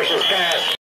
Marshal Chad.